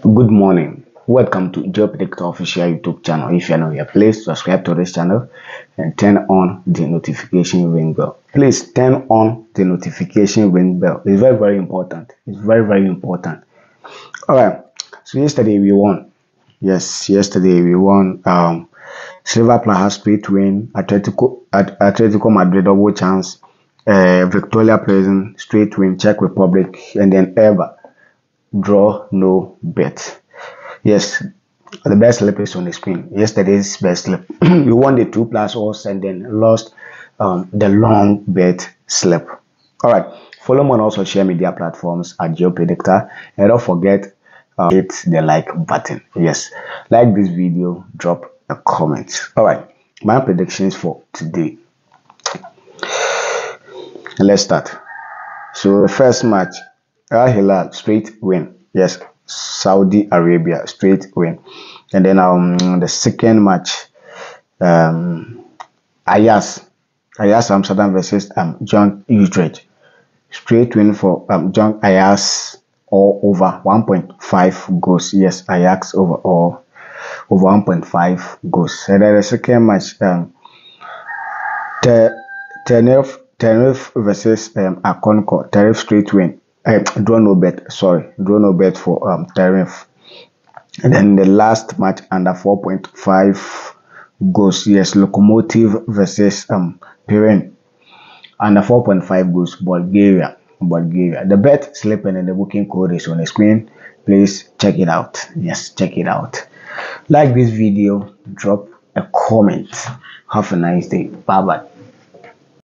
Good morning. Welcome to Gio Predictor official YouTube channel. If you're new here, please subscribe to this channel and turn on the notification ring bell. Please turn on the notification ring bell. It's very, very important. It's very, very important. All right. So yesterday we won. Yes, yesterday we won. Um, Silver Plaza straight win. Atletico At- Atletico Madrid double chance. Uh, Victoria Prison straight win. Czech Republic and then ever draw no bet. Yes, the best slip is on the screen. Yesterday's best slip. we won the two plus odds and then lost um, the long bet slip. All right. Follow me on all social media platforms at GioPredictor and don't forget uh, hit the like button. Yes, like this video, drop a comment. All right. My predictions for today. Let's start. So the first match, Al Hilal straight win. Yes, Saudi Arabia straight win. And then um the second match, um Ayas, Ajax Amsterdam versus um Jong Utrecht. Straight win for um Jong Ajax all over 1.5 goals. Yes, Ajax over all over 1.5 goals. And then the second match, um Te- Tenerife, Tenerife versus um, Alcorcón. Tenerife straight win. Draw no bet. Sorry, draw no bet for um, Tenerife. And then the last match under 4.5 goals. Yes, Lokomotiv versus um Pirin. Under 4.5 goals, Bulgaria. Bulgaria. The bet slipping and the booking code is on the screen. Please check it out. Yes, check it out. Like this video, drop a comment. Have a nice day. Bye bye.